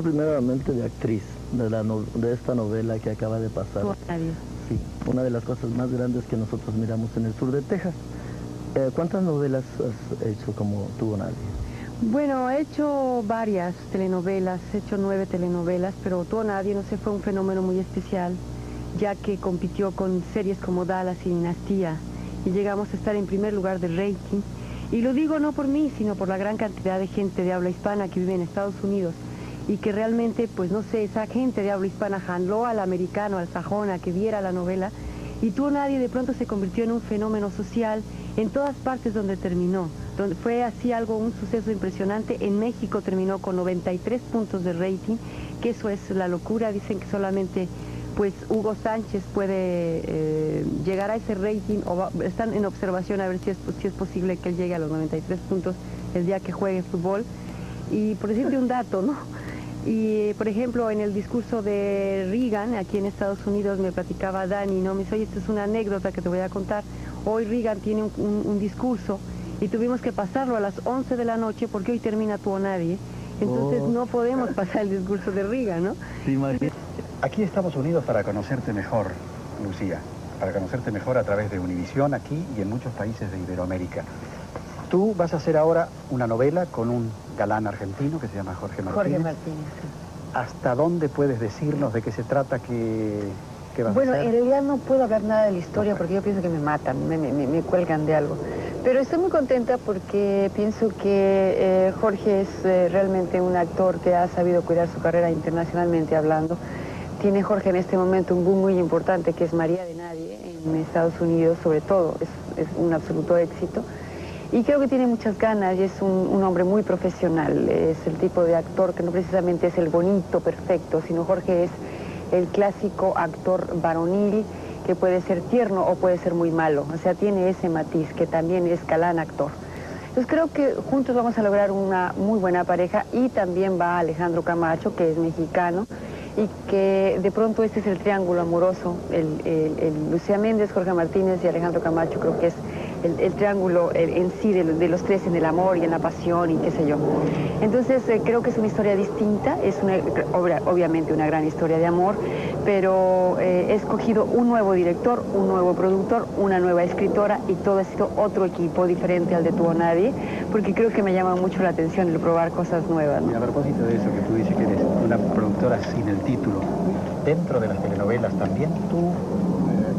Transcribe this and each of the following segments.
primeramente de actriz de, la de esta novela que acaba de pasar. Sí, una de las cosas más grandes que nosotros miramos en el sur de Texas. Eh, ¿Cuántas novelas has hecho como tuvo nadie? Bueno, he hecho varias telenovelas, he hecho nueve telenovelas, pero Tuvo Nadie, no sé, fue un fenómeno muy especial, ya que compitió con series como Dallas y Dinastía, y llegamos a estar en primer lugar de rating. Y lo digo no por mí, sino por la gran cantidad de gente de habla hispana que vive en Estados Unidos, y que realmente, pues no sé, esa gente de habla hispana jaló al americano, al sajón, a que viera la novela, y tú nadie de pronto se convirtió en un fenómeno social en todas partes donde terminó. Donde fue así algo, un suceso impresionante. En México terminó con 93 puntos de rating, que eso es la locura. Dicen que solamente pues Hugo Sánchez puede eh, llegar a ese rating, o están en observación a ver si es, si es posible que él llegue a los 93 puntos el día que juegue fútbol. Y por decirte un dato, ¿no? Y, por ejemplo, en el discurso de Reagan, aquí en Estados Unidos, me platicaba Dani, ¿no? Me dice, oye, esta es una anécdota que te voy a contar. Hoy Reagan tiene un, discurso y tuvimos que pasarlo a las 11 de la noche porque hoy termina tu o nadie. Entonces oh. no podemos pasar el discurso de Reagan, ¿no? Sí, Aquí estamos unidos para conocerte mejor, Lucía. Para conocerte mejor a través de Univisión aquí y en muchos países de Iberoamérica. Tú vas a hacer ahora una novela con un galán argentino que se llama Jorge Martínez. Jorge Martínez, ¿Hasta dónde puedes decirnos de qué se trata, vas bueno, en realidad no puedo hablar nada de la historia porque yo pienso que me matan, me, cuelgan de algo. Pero estoy muy contenta porque pienso que eh, Jorge es eh, realmente un actor que ha sabido cuidar su carrera internacionalmente hablando. Tiene Jorge en este momento un boom muy importante que es María de Nadie en Estados Unidos, sobre todo, es un absoluto éxito. Y creo que tiene muchas ganas y es un, hombre muy profesional. Es el tipo de actor que no precisamente es el bonito, perfecto, sino Jorge es el clásico actor varonil que puede ser tierno o puede ser muy malo. O sea, tiene ese matiz que también es galán actor. Entonces creo que juntos vamos a lograr una muy buena pareja y también va Alejandro Camacho, que es mexicano, y que de pronto este es el triángulo amoroso, el, el, Lucía Méndez, Jorge Martínez y Alejandro Camacho, creo que es el, triángulo en sí de, los tres en el amor y en la pasión y qué sé yo. Entonces eh, creo que es una historia distinta, es una, obviamente una gran historia de amor, pero eh, he escogido un nuevo director, un nuevo productor, una nueva escritora y todo ha sido otro equipo diferente al de Tu o Nadie, porque creo que me llama mucho la atención el probar cosas nuevas. Y a propósito de eso que tú dices que eres una productora sin el título, dentro de las telenovelas también tú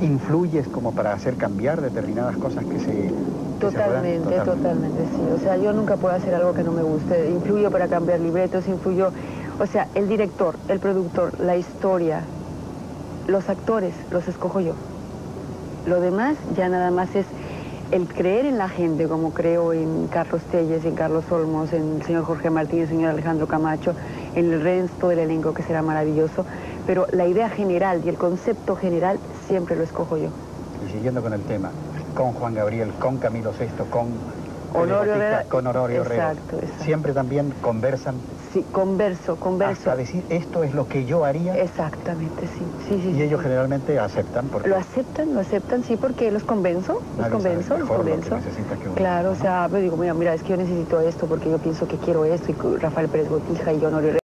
influyes como para hacer cambiar determinadas cosas que se... totalmente, totalmente, sí. O sea, yo nunca puedo hacer algo que no me guste. Influyo para cambiar libretos, influyo... O sea, el director, el productor, la historia, los actores, los escojo yo. Lo demás ya nada más es el creer en la gente, como creo en Carlos Telles, en Carlos Olmos, en el señor Jorge Martínez, el señor Alejandro Camacho, en el resto del elenco que será maravilloso, pero la idea general y el concepto general siempre lo escojo yo. Y siguiendo con el tema, con Juan Gabriel, con Camilo VI, con Honorio Herrera. Con Honorio exacto, Exacto. Siempre también conversan. Sí, converso, converso. Hasta decir, esto es lo que yo haría. Exactamente, sí. sí, sí y ellos generalmente aceptan. Porque... Lo aceptan, lo aceptan, sí, porque los convenzo, los convenzo, los convenzo. claro, o sea, me digo, mira, mira, es que yo necesito esto porque yo pienso que quiero esto, y Rafael Pérez Botija y Honorio.